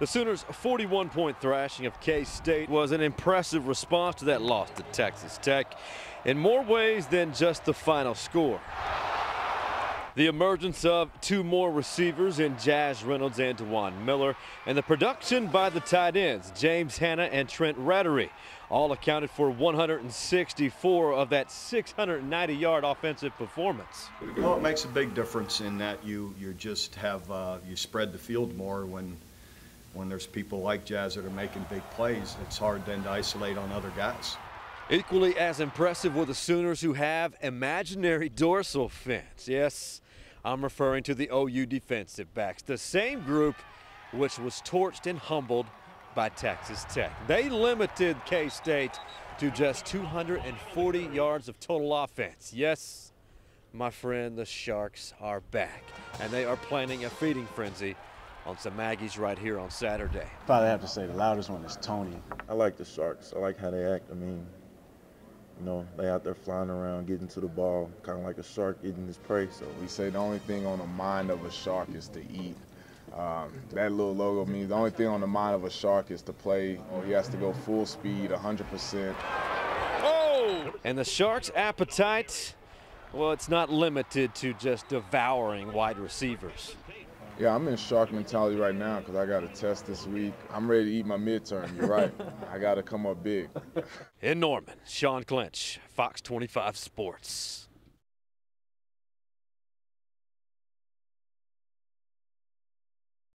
The Sooners' 41-point thrashing of K-State was an impressive response to that loss to Texas Tech in more ways than just the final score. The emergence of two more receivers in Jaz Reynolds and DeJuan Miller, and the production by the tight ends, James Hanna and Trent Ratterree, all accounted for 164 of that 690-yard offensive performance. Well, it makes a big difference in that you you just have uh, you spread the field more when when there's people like Jaz that are making big plays. It's hard then to isolate on other guys. Equally as impressive were the Sooners who have imaginary dorsal fins. Yes, I'm referring to the OU defensive backs, the same group which was torched and humbled by Texas Tech. They limited K-State to just 240 yards of total offense. Yes, my friend, the Sharks are back, and they are planning a feeding frenzy on some Aggies right here on Saturday. Probably have to say the loudest one is Tony. I like the Sharks. I like how they act. I mean, you know, they out there flying around, getting to the ball, kind of like a shark eating his prey. So we say the only thing on the mind of a shark is to eat. Um, that little logo means the only thing on the mind of a shark is to play. Or he has to go full speed, 100%. Oh! And the Sharks' appetite, well, it's not limited to just devouring wide receivers. Yeah, I'm in shark mentality right now because I got a test this week. I'm ready to eat my midterm. You're right. I got to come up big. In Norman, Shawn Clynch, Fox 25 Sports.